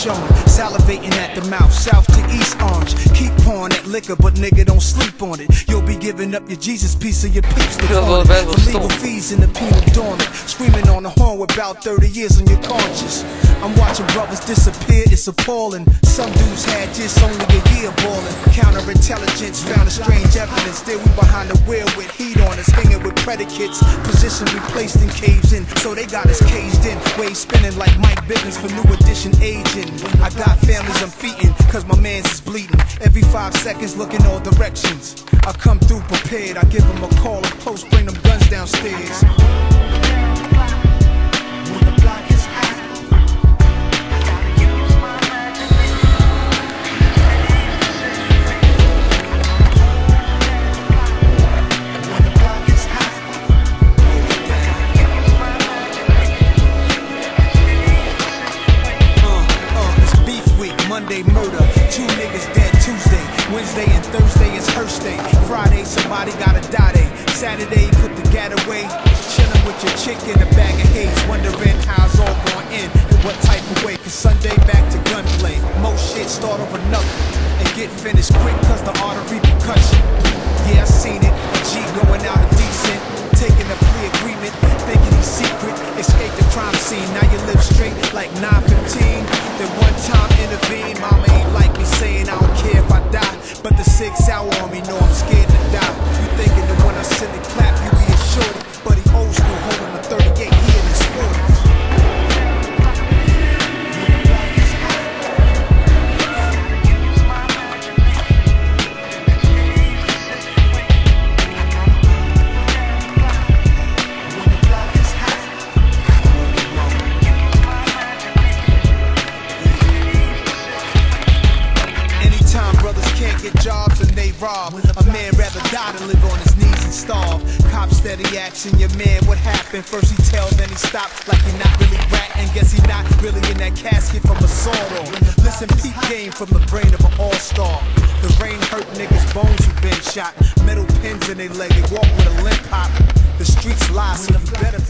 showing, salivating at the mouth, south to east orange. Keep pouring that liquor, but nigga don't sleep on it. You'll be giving up your Jesus piece of your peeps to for legal fees in the penal dormant. Screaming on the horn with about 30 years on your conscience. I'm watching brothers disappear, it's appalling. Some dudes had just only a year balling. Counterintelligence found a strange evidence. Still we behind the wheel with heat on us, hanging with predicates. Position we placed in caves in, so they got us caged in. Waves spinning like Mike Bivins for new edition aging. I got families I'm feeding, cause my man's is bleeding. Every five seconds, looking all directions. I come through prepared, I give them a call up close, bring them guns downstairs. Two niggas dead Tuesday, Wednesday and Thursday is hearse day, Friday somebody gotta die day, Saturday put the gat away, chillin' with your chick in a bag of haze, wondering how it's all going in and what type of way, cause Sunday back to gunplay, most shit start over nothing and get finished quick cause the artery percussion, yeah I seen it, a G going out of decent, taking a plea agreement, thinking he's secret, escape the crime scene, now you live straight like 915. Then one time intervene, mama get jobs and they rob, a man rather die than live on his knees and starve. Cop steady action, your man, what happened? First he tell, then he stop, like he not really ratting. Guess he not really in that casket from a on. Listen, peep game from the brain of an all-star. The rain hurt niggas' bones who been shot. Metal pins in their leg, they walk with a limp hop. The streets lie, so you better